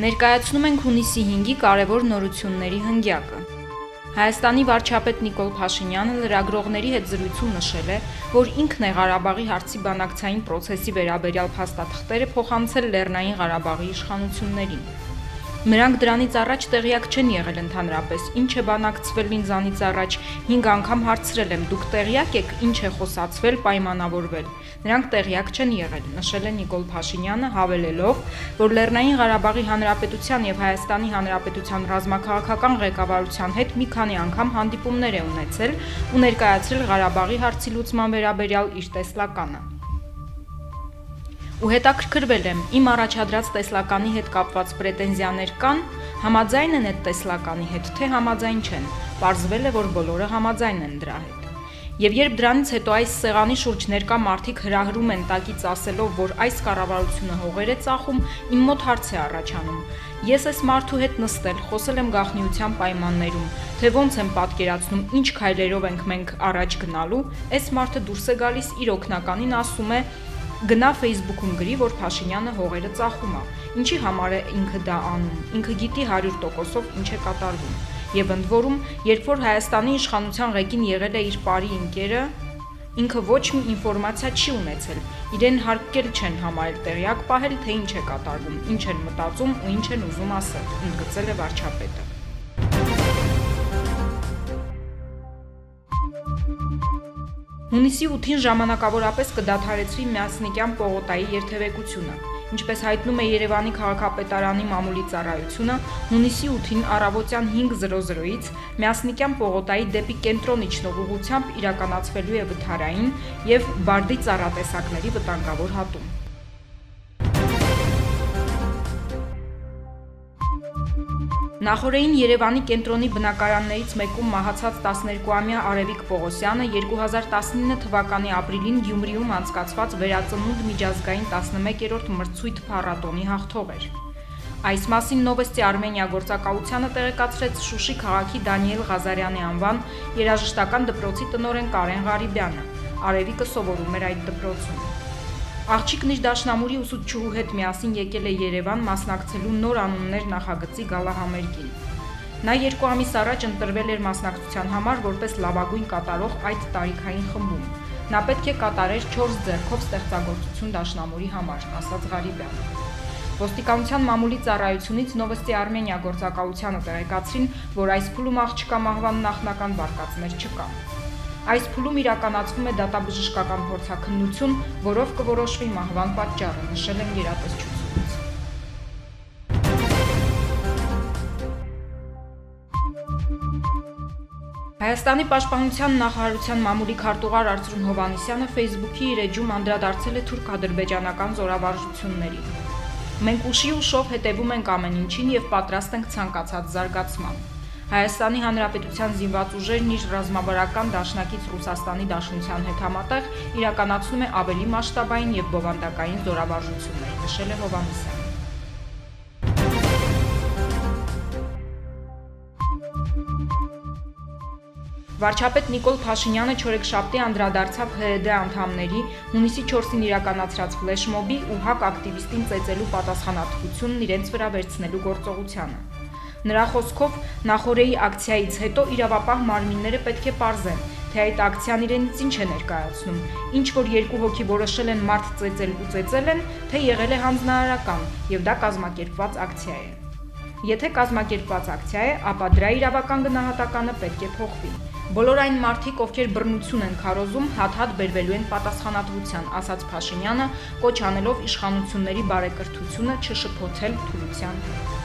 Ներկայացնում ենք հունիսի 5-ի կարևոր նորությունների հնգյակը։ Հայաստանի վարչապետ Նիկոլ Փաշինյանը լրագրողների հետ զրույցում նշել է, որ ինքն է Ղարաբաղի հարցի բանակցային process-ի վերաբերյալ փաստաթղթերը փոխանցել Լեռնային Ղարաբաղի իշխանություններին։ Նրանք դրանից առաջ տեղյակ չեն եղել ընդհանրապես, ինչ է բանակցվել ինձանից առաջ 5 անգամ հարցրել եմ՝ դուք տեղյակ եք, ինչ է խոսացվել, պայմանավորվել։ Նրանք տեղյակ չեն եղել, նշել է Նիկոլ Փաշինյանը, հավելելով, որ Լեռնային Ղարաբաղի Հանրապետության եւ Հայաստանի Հանրապետության ռազմաքաղաքական ղեկավարության հետ մի քանի անգամ հանդիպումներ է ունեցել ու ներկայացրել Ղարաբաղի հարցի լուծման վերաբերյալ իր տեսլականը ու հետաքրքրվել եմ, իմ առաջադրած տեսլականի հետ կապված պրետենզիաներ կան, համաձայն են այդ տեսլականի հետ, թե համաձայն չեն։ Պարզվել է, որ բոլորը համաձայն են դրա հետ։ Եվ երբ դրանից հետո այս սեղանի շուրջ ներկա մարդիկ հրահրում են տակից ասելով, որ այս կառավարությունը հողեր է ծախում, իմ մոտ հարց է առաջանում։ Ես այս մարդու հետ նստել, խոսել եմ գաղտնիության պայմաններում, թե ոնց եմ պատկերացնում, ինչ քայլերով ենք մենք առաջ գնալու, այս մարդը դուրս է գալիս իր օկնականին ասում է, գնա Facebook-ում գրի, որ Փաշինյանը հողերը ծախում է։ Ինչի համար է ինքը դա անում։ Ինքը գիտի 100%-ով ինչ է կատարվում։ Եվ ընդ որում, երբ որ Հայաստանի իշխանության ղեկին եղել է իր բարի ընկերը, ինքը ոչ մի ինֆորմացիա չի ունեցել։ Իրեն հարկել չեն համարել տեղյակ պահել, թե ինչ է կատարվում, ինչ են մտածում ու ինչ են ուզում ասել, ընդգծել է վարչապետը։ Հունիսի 8-ին ժամանակավորապես կդադարեցվի Միասնիկյան պողոտայի երթևեկությունը։ Ինչպես հայտնում է Երևանի քաղաքապետարանի մամուլի ծառայությունը, հունիսի 8-ին առավոտյան 5:00-ից Միասնիկյան պողոտայի դեպի կենտրոն իջնող ուղությամբ իրականացվելու է վթարային եւ բարդի ծառատեսակների վտանգավոր հատում։ Նախորդին Երևանի կենտրոնի բնակարաններից մեկում մահացած 12-ամյա Արևիկ Պողոսյանը 2019 թվականի ապրիլին Գյումրիում անցկացված վերածնունդ միջազգային 11-րդ մրցույթ փառատոնի հաղթող էր։ Այս մասին Նովոստի Արմենիա գործակալությանը տեղեկացրեց Շուշի քաղաքի Դանիել Ղազարյանի անվան երաժշտական դպրոցի տնօրեն Կարեն Ղարիբյանը։ Արևիկը սովորում էր այդ դպրոցում։ Աղջիկն իր դաշնամուրի ուսուցչուհու հետ միասին եկել է Երևան մասնակցելու նոր անուններ նախագծի գալահամերգին։ Նա երկու ամիս առաջ ընտրվել էր մասնակցության համար որպես լավագույն կատարող այդ տարիքային խմբում։ Նա պետք է կատարեր 4 ձեռքով ստեղծագործություն դաշնամուրի համար, ասաց Ղարիբյանը։ Ոստիկանության մամուլի ծառայությունից Նովոստի Արմենիա գործակալությանը տեղեկացրին, որ այս փուլում աղջկա մահվան նախնական վարկածներ չկան։ Այս փուլում իրականացվում է դատաբժշկական փորձաքննություն, որով կորոշվի մահվան պատճառը, նշել են գերատեսչությունից։ Հայաստանի պաշտպանության նախարարության մամուլի քարտուղար Արծրուն Հովանիսյանը Facebook-ի իր էջում անդրադարձել է թուրք-ադրբեջանական զորավարժություններին։ Մենք ուշի ուշով հետևում ենք ամեն ինչին եւ պատրաստ ենք ցանկացած զարգացման։ Հայաստանի Հանրապետության զինված ուժերն իր ռազմավարական դաշնակից Ռուսաստանի Դաշնության հետ համատեղ իրականացնում է ավելի մասշտաբային եւ բովանդակային զորավարժություններ, նշել է Հովանեսյանը։ Վարչապետ Նիկոլ Փաշինյանը չորեքշաբթի անդրադարձավ ՀՀԴ անդամների հունիսի 4-ին իրականացրած ֆլեշմոբի ու հակ ակտիվիստին ծեծելու պատասխանատվությունն իրենց վրա վերցնելու գործողությանը։ Նրա խոսքով նախորեի ակցիայից հետո իրավապահ մարմինները պետք է ողրզեն, թե այդ ակցիան իրենից ինչ է ներկայացնում։ Ինչ որ երկու հոգի որոշել են մարդ ծեծել ու ծեծել են, թե եղել է հանձնարարական եւ դա կազմակերպված ակցիա է։ Եթե կազմակերպված ակցիա է, ապա դրա իրավական գնահատականը պետք է փոխվի։ Բոլոր այն մարդիկ, ովքեր բռնություն են քարոզում, հատ-հատ բերվելու են պատասխանատվության, ասաց Փաշինյանը, կոչ անելով իշխանությունների բարեկրթությունը չշփոթել թուլության հետ։